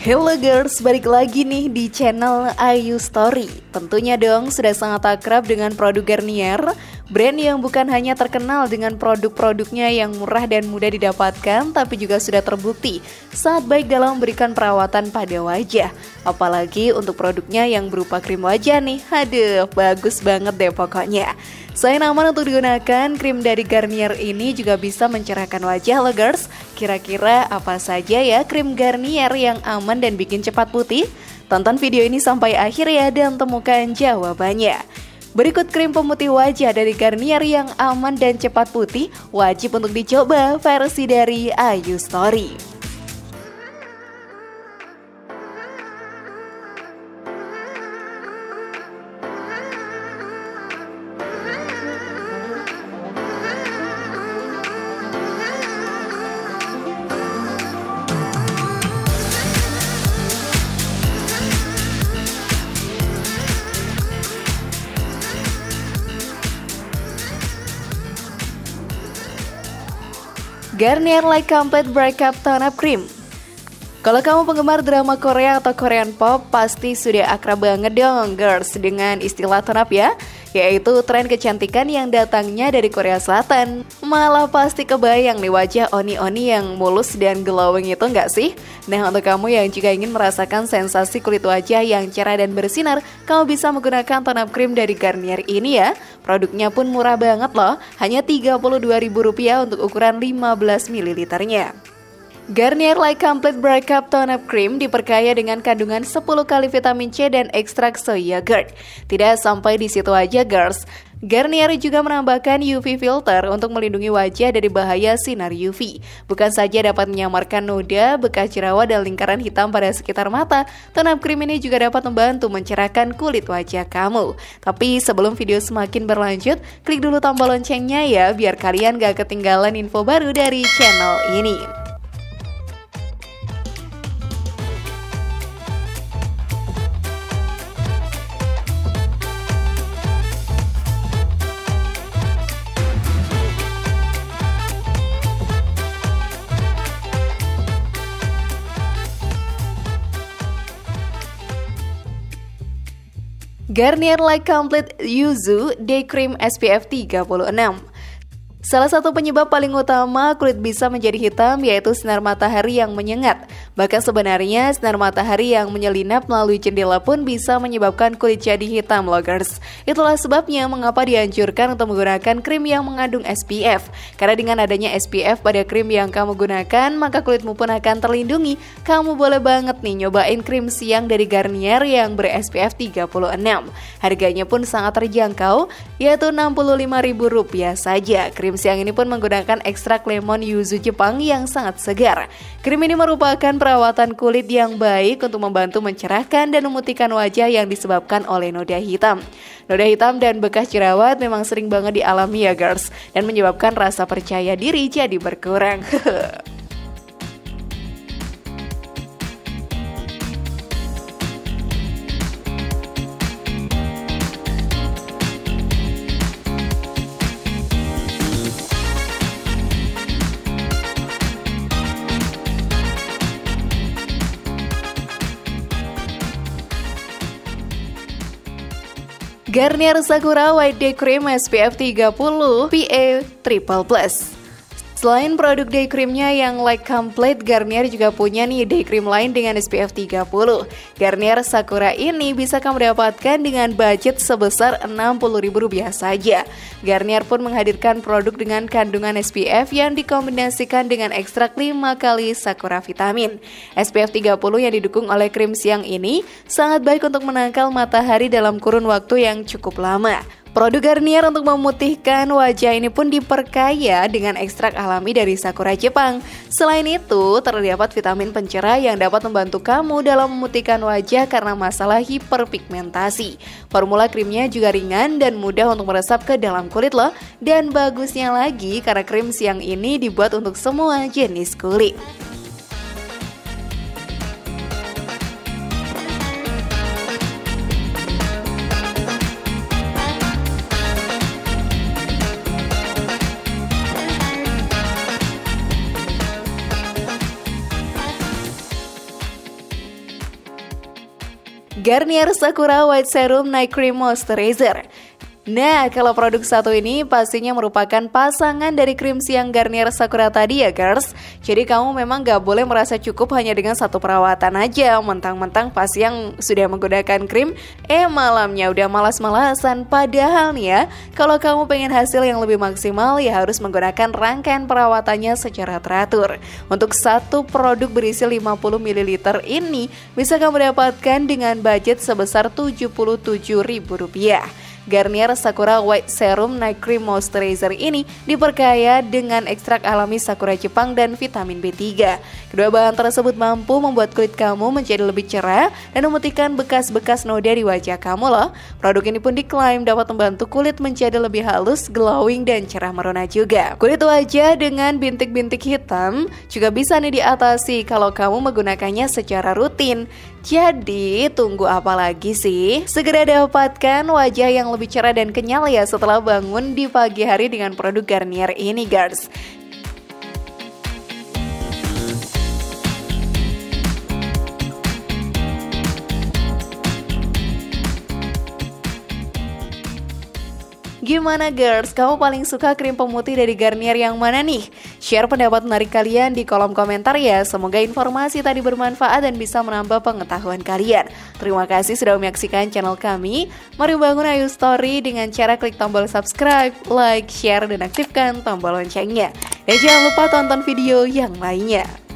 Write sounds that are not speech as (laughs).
Hello girls, balik lagi nih di channel Ayu Story. Tentunya dong sudah sangat akrab dengan produk Garnier Brand yang bukan hanya terkenal dengan produk-produknya yang murah dan mudah didapatkan Tapi juga sudah terbukti saat baik dalam memberikan perawatan pada wajah Apalagi untuk produknya yang berupa krim wajah nih Aduh, bagus banget deh pokoknya Selain aman untuk digunakan, krim dari Garnier ini juga bisa mencerahkan wajah lo girls. Kira-kira apa saja ya krim Garnier yang aman dan bikin cepat putih? Tonton video ini sampai akhir ya dan temukan jawabannya. Berikut krim pemutih wajah dari Garnier yang aman dan cepat putih, wajib untuk dicoba versi dari Ayu Story. Garnier Light Complete Breakup Tone Up Cream. Kalau kamu penggemar drama Korea atau Korean pop, pasti sudah akrab banget dong girls dengan istilah tone up ya Yaitu tren kecantikan yang datangnya dari Korea Selatan. Malah pasti kebayang nih wajah Oni-Oni yang mulus dan glowing itu nggak sih? Nah untuk kamu yang juga ingin merasakan sensasi kulit wajah yang cerah dan bersinar Kamu bisa menggunakan tone up cream dari Garnier ini ya. Produknya pun murah banget loh Hanya Rp32.000 untuk ukuran 15 ml nya Garnier Light Complete Breakup Tone Up Cream diperkaya dengan kandungan 10 kali vitamin C dan ekstrak soya yogurt. Tidak sampai di situ aja, girls. Garnier juga menambahkan UV filter untuk melindungi wajah dari bahaya sinar UV. Bukan saja dapat menyamarkan noda, bekas jerawat, dan lingkaran hitam pada sekitar mata, tone up cream ini juga dapat membantu mencerahkan kulit wajah kamu. Tapi sebelum video semakin berlanjut, klik dulu tombol loncengnya ya, biar kalian gak ketinggalan info baru dari channel ini. Garnier Light Complete Yuzu Day Cream SPF 36 Salah satu penyebab paling utama kulit bisa menjadi hitam yaitu sinar matahari yang menyengat. Bahkan sebenarnya sinar matahari yang menyelinap melalui jendela pun bisa menyebabkan kulit jadi hitam loggers. Itulah sebabnya mengapa dianjurkan untuk menggunakan krim yang mengandung SPF. Karena dengan adanya SPF pada krim yang kamu gunakan, maka kulitmu pun akan terlindungi. Kamu boleh banget nih nyobain krim siang dari Garnier yang ber-SPF 36. Harganya pun sangat terjangkau, yaitu Rp65.000 saja. Krim siang ini pun menggunakan ekstrak lemon yuzu Jepang yang sangat segar. Krim ini merupakan perawatan kulit yang baik untuk membantu mencerahkan dan memutihkan wajah yang disebabkan oleh noda hitam. Noda hitam dan bekas jerawat memang sering banget dialami ya girls dan menyebabkan rasa percaya diri jadi berkurang. (laughs) Garnier Sakura White Day Cream SPF 30 PA Triple Plus Selain produk day creamnya yang like complete, Garnier juga punya nih day cream lain dengan SPF 30. Garnier Sakura ini bisa kamu dapatkan dengan budget sebesar Rp60.000 saja. Garnier pun menghadirkan produk dengan kandungan SPF yang dikombinasikan dengan ekstrak 5 kali Sakura vitamin. SPF 30 yang didukung oleh krim siang ini sangat baik untuk menangkal matahari dalam kurun waktu yang cukup lama. Produk Garnier untuk memutihkan wajah ini pun diperkaya dengan ekstrak alami dari sakura Jepang. Selain itu, terdapat vitamin pencerah yang dapat membantu kamu dalam memutihkan wajah karena masalah hiperpigmentasi. Formula krimnya juga ringan dan mudah untuk meresap ke dalam kulit loh. Dan bagusnya lagi karena krim siang ini dibuat untuk semua jenis kulit. Garnier Sakura White Serum Night Cream Moisturizer Nah, kalau produk satu ini pastinya merupakan pasangan dari krim siang Garnier Sakura tadi ya, girls. Jadi kamu memang gak boleh merasa cukup hanya dengan satu perawatan aja. Mentang-mentang pas yang sudah menggunakan krim, eh malamnya udah malas-malasan. Padahal nih ya, kalau kamu pengen hasil yang lebih maksimal ya harus menggunakan rangkaian perawatannya secara teratur. Untuk satu produk berisi 50 ml ini bisa kamu dapatkan dengan budget sebesar Rp77.000. Garnier Sakura White Serum Night Cream Moisturizer ini diperkaya dengan ekstrak alami sakura Jepang dan vitamin B3. Kedua bahan tersebut mampu membuat kulit kamu menjadi lebih cerah dan memutihkan bekas-bekas noda di wajah kamu loh. Produk ini pun diklaim dapat membantu kulit menjadi lebih halus, glowing, dan cerah merona juga. Kulit wajah dengan bintik-bintik hitam juga bisa nih diatasi kalau kamu menggunakannya secara rutin. Jadi, tunggu apa lagi sih? Segera dapatkan wajah yang lebih cerah dan kenyal ya setelah bangun di pagi hari dengan produk Garnier ini, guys. Gimana girls, kamu paling suka krim pemutih dari Garnier yang mana nih? Share pendapat menarik kalian di kolom komentar ya. Semoga informasi tadi bermanfaat dan bisa menambah pengetahuan kalian. Terima kasih sudah menyaksikan channel kami. Mari bangun Ayu Story. Dengan cara klik tombol subscribe, like, share, dan aktifkan tombol loncengnya. Dan jangan lupa tonton video yang lainnya